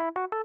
you